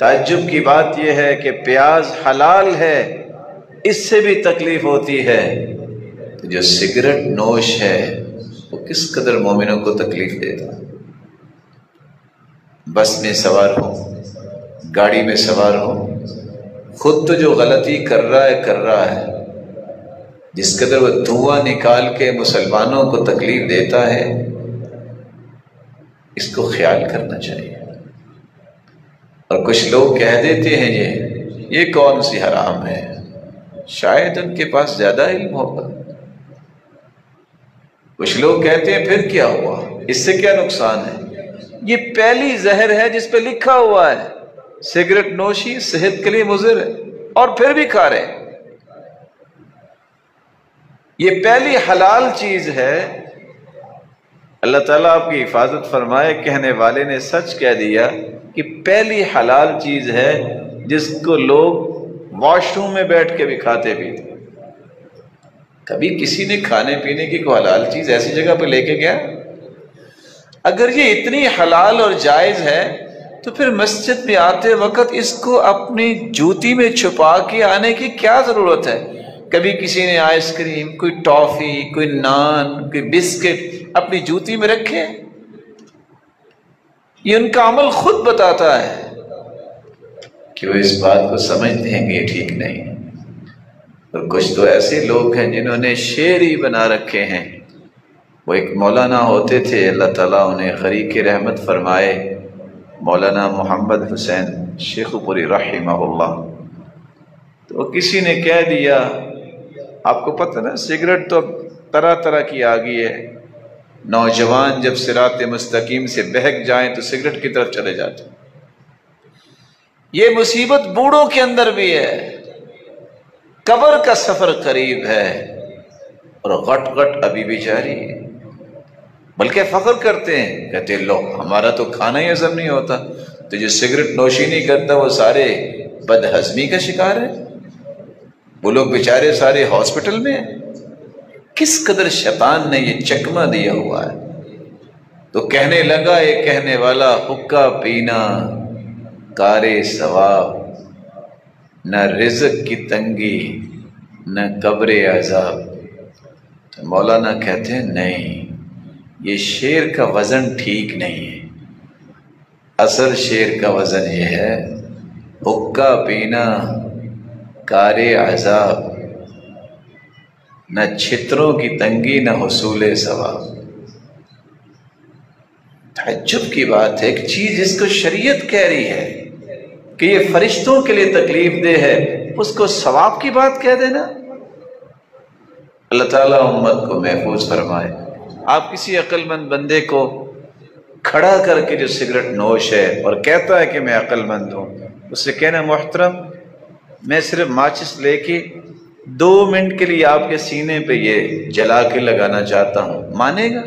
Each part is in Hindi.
ताज्जुब की बात यह है कि प्याज हलाल है, इससे भी तकलीफ़ होती है। तो जो सिगरेट नोश है, वो किस कदर मोमिनों को तकलीफ़ देता? बस में सवार हो, गाड़ी में सवार हो, खुद तो जो गलती कर रहा है, कर रहा है। जिस कदर वो धुआँ निकाल के मुसलमानों को तकलीफ़ देता है, इसको ख्याल करना चाहिए। और कुछ लोग कह देते हैं, ये ये कौन सी हराम है? शायद उनके पास ज़्यादा इल्म होगा। कुछ लोग कहते हैं, फिर क्या हुआ? इससे क्या नुकसान है? ये पहली जहर है जिस पे लिखा हुआ है, सिगरेट नोशी सेहत के लिए मुजिर है, और फिर भी खा रहे ये पहली हलाल चीज़ है। अल्लाह ताला आपकी हिफाजत फरमाए, कहने वाले ने सच कह दिया कि पहली हलाल चीज़ है जिसको लोग वॉशरूम में बैठ के भी खाते पीते कभी किसी ने खाने पीने की कोई हलाल चीज़ ऐसी जगह पर लेके गया? अगर ये इतनी हलाल और जायज़ है तो फिर मस्जिद में आते वक्त इसको अपनी जूती में छुपा के आने की क्या ज़रूरत है? कभी किसी ने आइसक्रीम, कोई टॉफी, कोई नान, कोई बिस्किट अपनी जूती में रखे? ये उनका अमल खुद बताता है। कि वो इस बात को समझते हैं कि ये ठीक नहीं। और कुछ तो ऐसे लोग हैं जिन्होंने शेर ही बना रखे हैं। वो एक मौलाना होते थे, अल्लाह ताला उन्हें गरीक रहमत फरमाए। मौलाना मोहम्मद हुसैन शेखपुरी रहीमहुल्लाह। तो किसी ने कह दिया, आपको पता ना, सिगरेट तो तरह तरह की आ गई है। नौजवान जब सिरात मुस्तकीम से बहक जाएँ तो सिगरेट की तरफ़ चले जाते ये मुसीबत बूढ़ों के अंदर भी है। कबर का सफ़र करीब है और गट गट अभी भी जारी है। बल्कि फख्र करते हैं, कहते लो, हमारा तो खाना ही हजम नहीं होता। तो जो सिगरेट नोशी नहीं करता वो सारे बदहजमी का शिकार है। वो लोग बेचारे सारे हॉस्पिटल में हैं। किस कदर शैतान ने ये चकमा दिया हुआ है? तो कहने लगा, ये कहने वाला, हुक्का पीना, कारे सवाब, न रिजक की तंगी, न कब्र अजाब। तो मौलाना कहते हैं, नहीं, ये शेर का वज़न ठीक नहीं है। असल शेर का वज़न ये है, हुक्का पीना, कारे अजाब। न छित्रों की तंगी, न हसूल सवाब तजुब की बात है एक चीज़ जिसको शरीयत कह रही है, कि ये फरिश्तों के लिए तकलीफ़ दे है, उसको सवाब की बात कह देना। अल्लाह ताला उम्मत को महफूज फरमाए। आप किसी अक्लमंद बंदे को खड़ा करके जो सिगरेट नोश है और कहता है कि मैं अक्लमंद हूँ, उससे कहना, मोहतरम, मैं सिर्फ़ माचिस लेके दो मिनट के लिए आपके सीने पे ये जला के लगाना चाहता हूँ। मानेगा?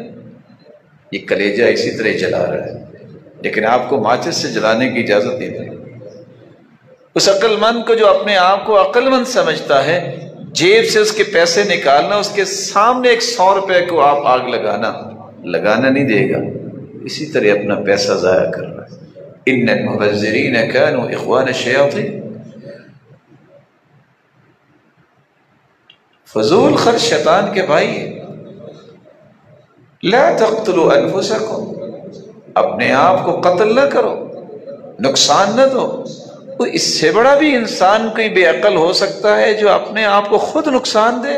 ये कलेजा इसी तरह जला रहा है। लेकिन आपको माचिस से जलाने की इजाज़त नहीं देगा उस अक्लमंद को जो अपने आप को अक्लमंद समझता है, जेब से उसके पैसे निकालना, उसके सामने एक सौ रुपए को आप आग लगाना लगाना नहीं देगा। इसी तरह अपना पैसा ज़ाया कर रहा है। इन मुबजरीन इखवान शयाती फजूल खर्च शैतान के भाई ला तख्तलु अनफुसकुम अपने आप को कत्ल न करो, नुकसान न दो। इससे बड़ा भी इंसान कोई बेअकल हो सकता है जो अपने आप को खुद नुकसान दे?